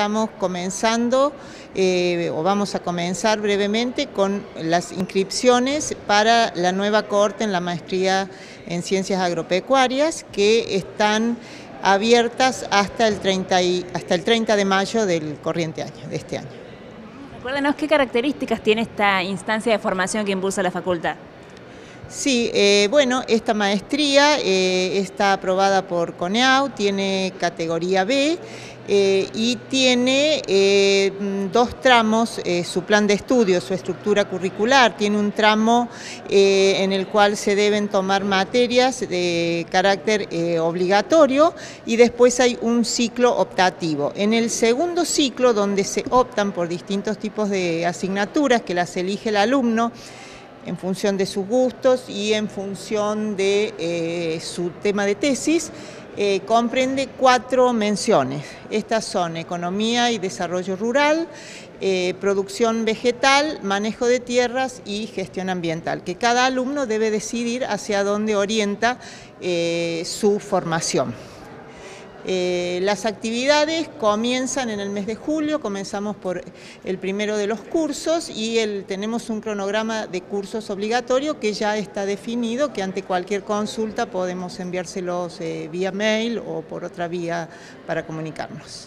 estamos comenzando eh, o vamos a comenzar brevemente con las inscripciones para la nueva corte en la maestría en ciencias agropecuarias que están abiertas hasta el 30, hasta el 30 de mayo del corriente año, de este año. Recuérdenos qué características tiene esta instancia de formación que impulsa la facultad. Sí, eh, bueno, esta maestría eh, está aprobada por CONEAU, tiene categoría B eh, y tiene dos tramos, su plan de estudio, su estructura curricular. Tiene un tramo en el cual se deben tomar materias de carácter obligatorio y después hay un ciclo optativo. En el segundo ciclo, donde se optan por distintos tipos de asignaturas que las elige el alumno, en función de sus gustos y en función de eh, su tema de tesis, eh, comprende cuatro menciones. Estas son economía y desarrollo rural, eh, producción vegetal, manejo de tierras y gestión ambiental, que cada alumno debe decidir hacia dónde orienta su formación. Eh, las actividades comienzan en el mes de julio, comenzamos por el primero de los cursos y tenemos un cronograma de cursos obligatorio que ya está definido, que ante cualquier consulta podemos enviárselos eh, vía mail o por otra vía para comunicarnos.